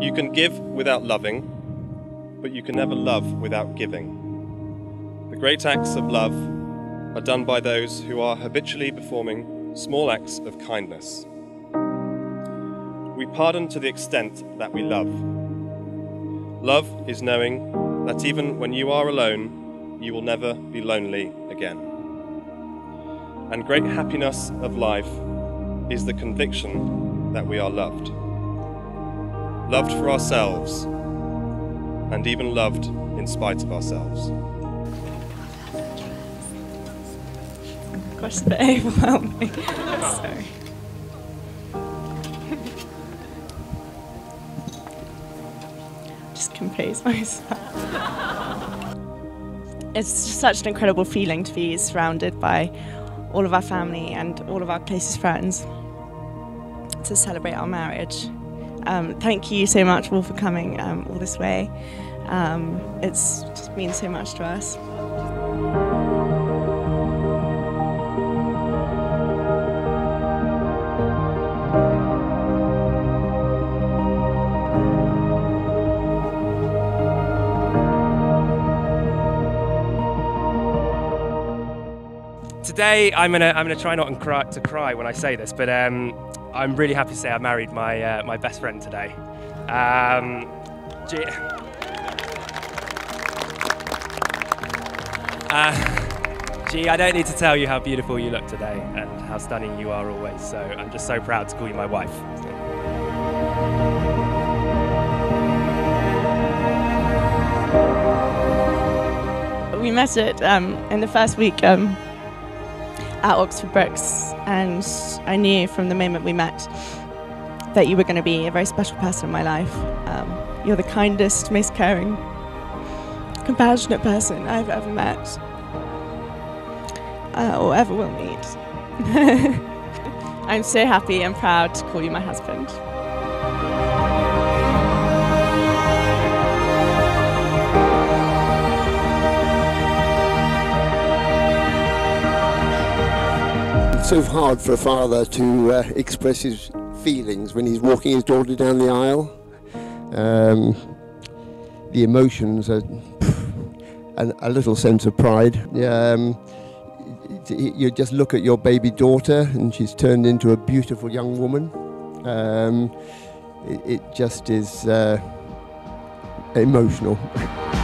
You can give without loving, but you can never love without giving. The great acts of love are done by those who are habitually performing small acts of kindness. We pardon to the extent that we love. Love is knowing that even when you are alone, you will never be lonely again. And great happiness of life is the conviction that we are loved. Loved for ourselves, and even loved in spite of ourselves. Gosh, it's a bit. Sorry. Just compose myself. It's such an incredible feeling to be surrounded by all of our family and all of our closest friends to celebrate our marriage. Um, thank you so much all for coming um, all this way. Um, it's just means so much to us. Today, I'm gonna I'm gonna try not and cry, to cry when I say this, but um, I'm really happy to say I married my uh, my best friend today. Um, uh, gee, I don't need to tell you how beautiful you look today and how stunning you are always. So I'm just so proud to call you my wife. we met it um, in the first week um, at Oxford Brookes, and I knew from the moment we met that you were going to be a very special person in my life. Um, you're the kindest, most caring, compassionate person I've ever met, uh, or ever will meet. I'm so happy and proud to call you my husband. So hard for a father to uh, express his feelings when he's walking his daughter down the aisle. Um, the emotions are and a little sense of pride. Um, you just look at your baby daughter and she's turned into a beautiful young woman. Um, it, it, just is uh, emotional.